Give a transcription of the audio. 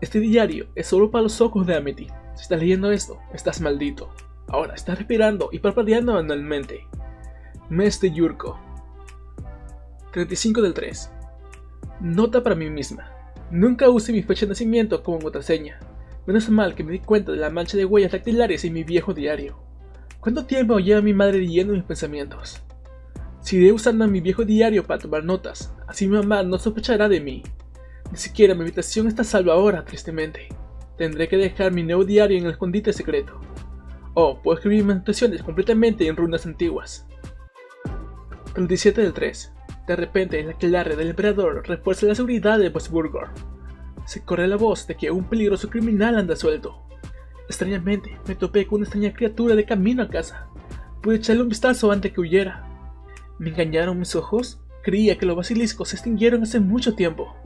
Este diario es solo para los ojos de Amity. Si estás leyendo esto, estás maldito. Ahora estás respirando y parpadeando anualmente. Mes de Yurko. 35 del 3. Nota para mí misma. Nunca use mi fecha de nacimiento como contraseña. Menos mal que me di cuenta de la mancha de huellas dactilares en mi viejo diario. ¿Cuánto tiempo lleva mi madre leyendo mis pensamientos? Seguiré usando mi viejo diario para tomar notas, así mi mamá no sospechará de mí. Ni siquiera mi habitación está salva ahora, tristemente. Tendré que dejar mi nuevo diario en el escondite secreto. Oh, puedo escribir mis anotaciones completamente en runas antiguas. 37 del 3. De repente, el aquelarre del emperador refuerza la seguridad de Bosburgor. Se corre la voz de que un peligroso criminal anda suelto. Extrañamente, me topé con una extraña criatura de camino a casa. Pude echarle un vistazo antes que huyera. ¿Me engañaron mis ojos? Creía que los basiliscos se extinguieron hace mucho tiempo.